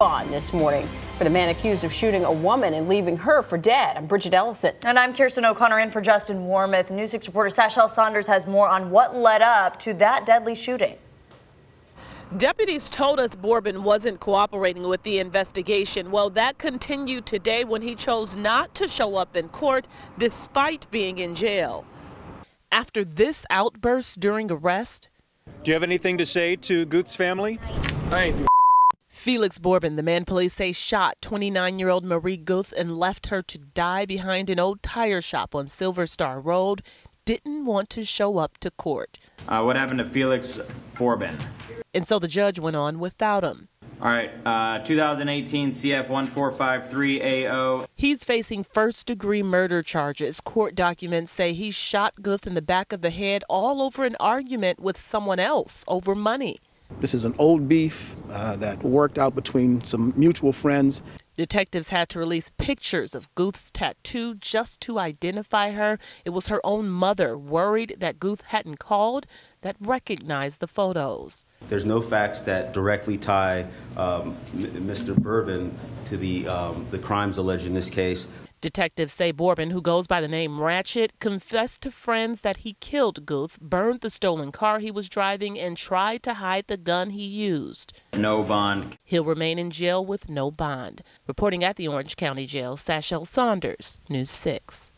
on this morning for the man accused of shooting a woman and leaving her for dead. I'm Bridget Ellison. And I'm Kirsten O'Connor in for Justin Warmoth. News 6 reporter Sashel Saunders has more on what led up to that deadly shooting. Deputies told us Borbin wasn't cooperating with the investigation. Well, that continued today when he chose not to show up in court despite being in jail. After this outburst during arrest, do you have anything to say to Guth's family? I ain't Felix Borbin, the man police say shot 29 year old Marie Guth and left her to die behind an old tire shop on Silver Star Road, didn't want to show up to court. Uh, what happened to Felix Borbin? And so the judge went on without him. All right, uh, 2018 CF 1453AO. He's facing first degree murder charges. Court documents say he shot Guth in the back of the head all over an argument with someone else over money. This is an old beef uh, that worked out between some mutual friends. Detectives had to release pictures of Guth's tattoo just to identify her. It was her own mother, worried that Guth hadn't called, that recognized the photos. There's no facts that directly tie um, Mr. Borbin to the, um, the crimes alleged in this case. Detectives say Borbin, who goes by the name Ratchet, confessed to friends that he killed Guth, burned the stolen car he was driving, and tried to hide the gun he used. No bond. He'll remain in jail with no bond. Reporting at the Orange County Jail, Sashel Saunders, News 6.